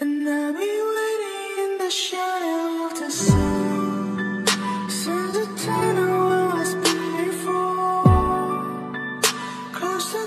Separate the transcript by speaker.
Speaker 1: And I'll be waiting in the shadow of the sun. Since the tunnel I was before. Close to